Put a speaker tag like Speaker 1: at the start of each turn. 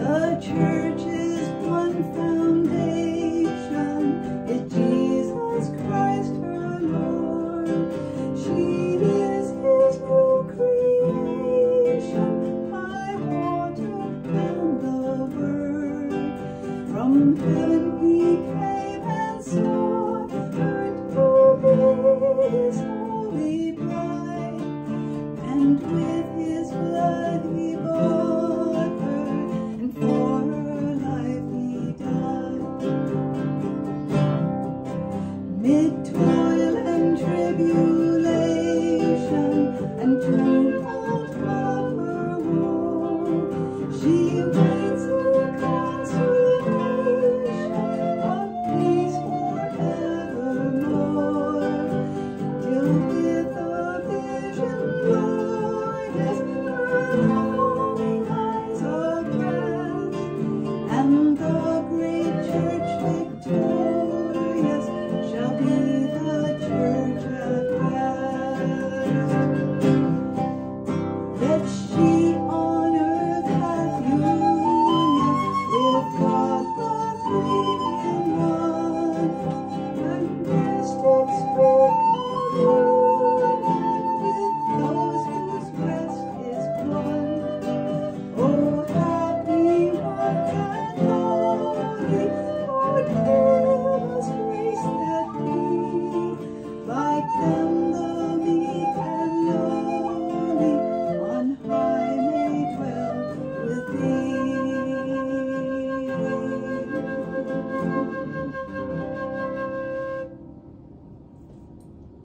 Speaker 1: The church is one foundation. It's Jesus Christ her Lord. She is his new creation water and the word. From mid toil and tribute.